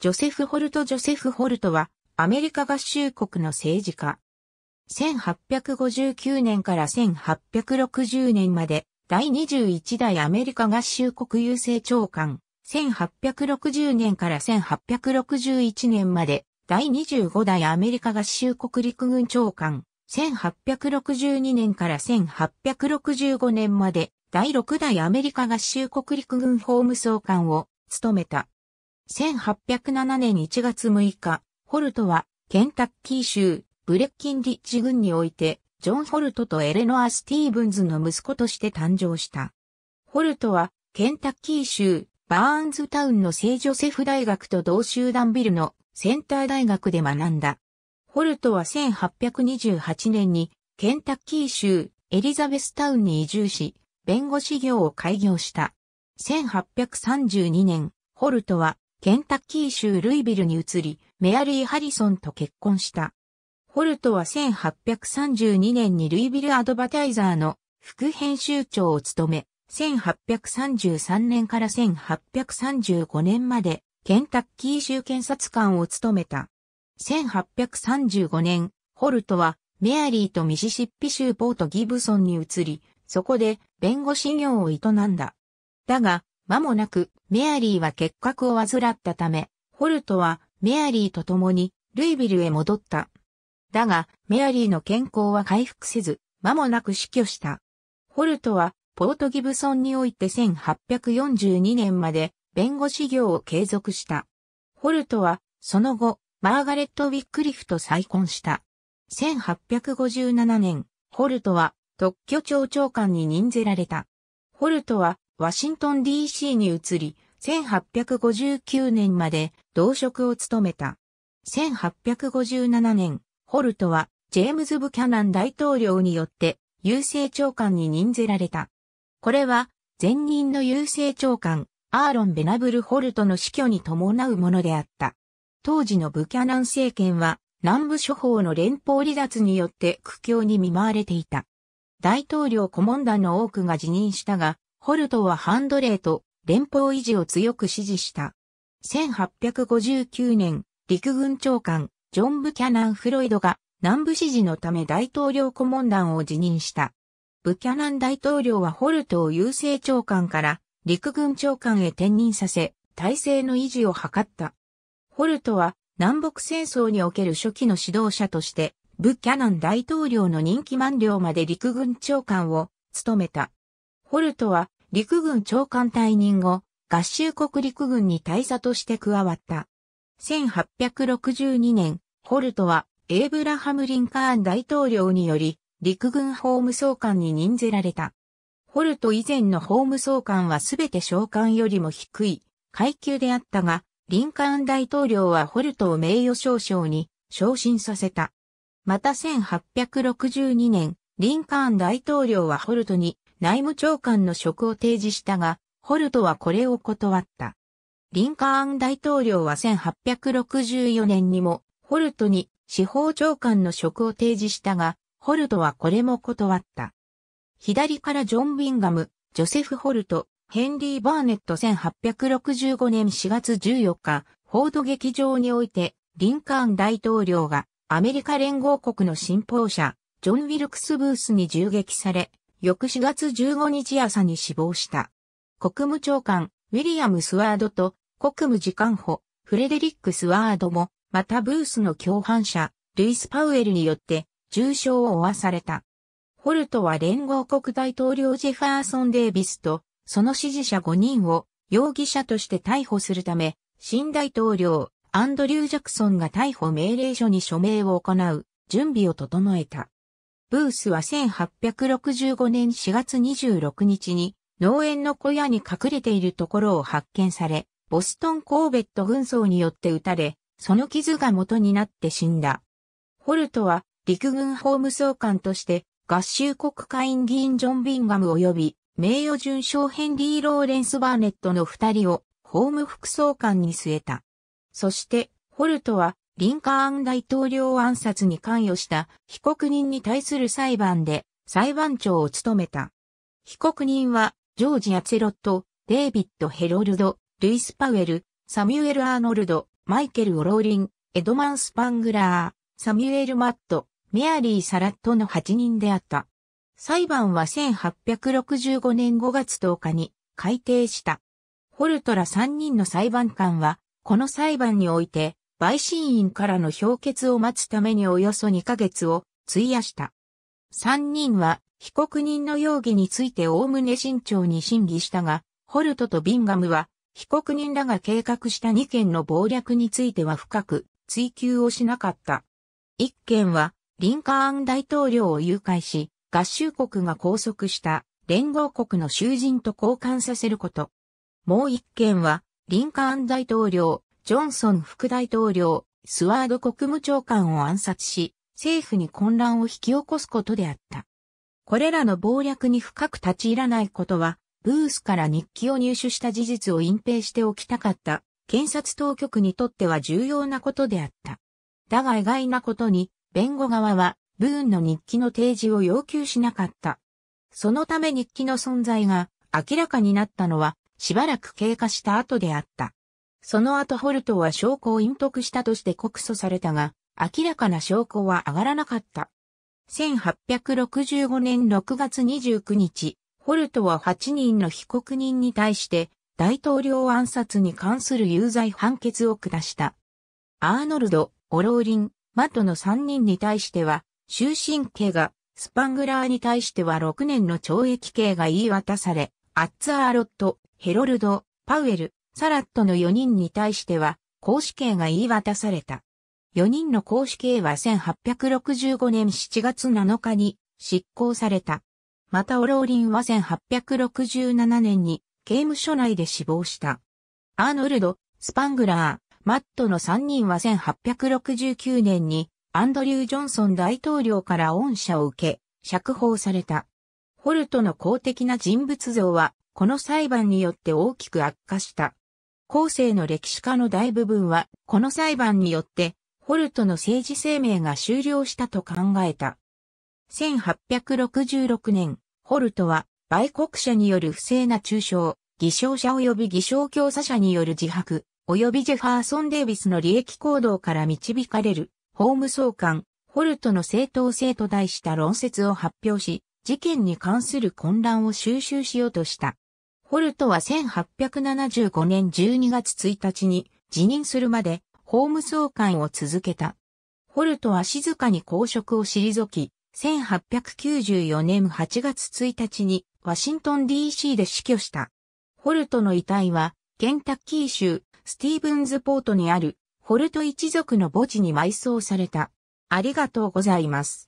ジョセフ・ホルト・ジョセフ・ホルトは、アメリカ合衆国の政治家。1859年から1860年まで、第21代アメリカ合衆国郵政長官。1860年から1861年まで、第25代アメリカ合衆国陸軍長官。1862年から1865年まで、第6代アメリカ合衆国陸軍法務総監を務めた。1807年1月6日、ホルトはケンタッキー州ブレッキンリッジ郡において、ジョン・ホルトとエレノア・スティーブンズの息子として誕生した。ホルトはケンタッキー州バーズタウンの聖ジョセフ大学と同州ダンビルのセンター大学で学んだ。ホルトは1828年にケンタッキー州エリザベスタウンに移住し、弁護士業を開業した。1832年、ホルトはケンタッキー州ルイビルに移り、メアリー・ハリソンと結婚した。ホルトは1832年にルイビル・アドバタイザーの副編集長を務め、1833年から1835年までケンタッキー州検察官を務めた。1835年、ホルトはメアリーとミシシッピ州ポートギブソンに移り、そこで弁護士業を営んだ。だが、間もなく、メアリーは結核を患ったため、ホルトはメアリーと共にルイビルへ戻った。だが、メアリーの健康は回復せず、間もなく死去した。ホルトは、ポートギブソンにおいて1842年まで弁護士業を継続した。ホルトは、その後、マーガレット・ウィックリフと再婚した。1857年、ホルトは特許庁長官に任ぜられた。ホルトはワシントン DC に移り、1859年まで同職を務めた。1857年、ホルトはジェームズ・ブキャナン大統領によって郵政長官に任ぜられた。これは前任の郵政長官アーロン・ベナブル・ホルトの死去に伴うものであった。当時のブキャナン政権は南部諸法の連邦離脱によって苦境に見舞われていた。大統領顧問団の多くが辞任したが、ホルトはハンドレーと連邦維持を強く支持した。1859年、陸軍長官、ジョン・ブキャナン・フロイドが南部支持のため大統領顧問団を辞任した。ブキャナン大統領はホルトを郵政長官から陸軍長官へ転任させ、体制の維持を図った。ホルトは南北戦争における初期の指導者として、ブキャナン大統領の任期満了まで陸軍長官を務めた。ホルトは陸軍長官退任後、合衆国陸軍に大佐として加わった。1862年、ホルトはエイブラハム・リンカーン大統領により陸軍法務総監に任ぜられた。ホルト以前の法務総監はすべて召喚よりも低い階級であったが、リンカーン大統領はホルトを名誉少将に昇進させた。また1862年、リンカーン大統領はホルトに内務長官の職を提示したが、ホルトはこれを断った。リンカーン大統領は1864年にも、ホルトに司法長官の職を提示したが、ホルトはこれも断った。左からジョン・ビンガム、ジョセフ・ホルト、ヘンリー・バーネット1865年4月14日、フォード劇場において、リンカーン大統領がアメリカ連合国の信奉者、ジョン・ウィルクスブースに銃撃され、翌4月15日朝に死亡した。国務長官、ウィリアム・スワードと国務次官補、フレデリック・スワードも、またブースの共犯者、ルイス・パウエルによって重傷を負わされた。ホルトは連合国大統領ジェファーソン・デイビスと、その支持者5人を容疑者として逮捕するため、新大統領、アンドリュー・ジャクソンが逮捕命令書に署名を行う準備を整えた。ブースは1865年4月26日に農園の小屋に隠れているところを発見され、ボストン・コーベット軍曹によって撃たれ、その傷が元になって死んだ。ホルトは陸軍法務総監として合衆国会員議員ジョン・ビンガム及び名誉准将ヘンリー・ローレンス・バーネットの二人を法務副総監に据えた。そして、ホルトはリンカーン大統領暗殺に関与した被告人に対する裁判で裁判長を務めた。被告人はジョージ・アツェロット、デイビッド・ヘロルド、ルイス・パウエル、サミュエル・アーノルド、マイケル・オローリン、エドマン・スパングラー、サミュエル・マット、メアリー・サラットの8人であった。裁判は1865年5月10日に改定した。ホルトら3人の裁判官は、この裁判において、陪審員からの評決を待つためにおよそ2ヶ月を費やした。3人は被告人の容疑についておおむね慎重に審議したが、ホルトとビンガムは被告人らが計画した2件の謀略については深く追及をしなかった。1件はリンカーン大統領を誘拐し、合衆国が拘束した連合国の囚人と交換させること。もう1件はリンカーン大統領、ジョンソン副大統領、スワード国務長官を暗殺し、政府に混乱を引き起こすことであった。これらの謀略に深く立ち入らないことは、ブースから日記を入手した事実を隠蔽しておきたかった検察当局にとっては重要なことであった。だが意外なことに、弁護側は、ブーンの日記の提示を要求しなかった。そのため日記の存在が明らかになったのは、しばらく経過した後であった。その後ホルトは証拠を隠匿したとして告訴されたが、明らかな証拠は上がらなかった。1865年6月29日、ホルトは8人の被告人に対して大統領暗殺に関する有罪判決を下した。アーノルド、オローリン、マトの3人に対しては、終身刑が、スパングラーに対しては6年の懲役刑が言い渡され、アッツアーロット、ヘロルド、パウエル、サラットの4人に対しては、公死刑が言い渡された。4人の公死刑は1865年7月7日に執行された。またオローリンは1867年に刑務所内で死亡した。アーノルド、スパングラー、マットの3人は1869年にアンドリュー・ジョンソン大統領から恩赦を受け、釈放された。ホルトの公的な人物像は、この裁判によって大きく悪化した。後世の歴史家の大部分は、この裁判によって、ホルトの政治生命が終了したと考えた。1866年、ホルトは、売国者による不正な中傷、偽証者及び偽証教唆者による自白、及びジェファーソン・デイビスの利益行動から導かれる、法務総監、ホルトの正当性と題した論説を発表し、事件に関する混乱を収集しようとした。ホルトは1875年12月1日に辞任するまで法務総監を続けた。ホルトは静かに公職を退き、1894年8月1日にワシントン DC で死去した。ホルトの遺体は、ケンタッキー州、スティーブンズポートにある、ホルト一族の墓地に埋葬された。ありがとうございます。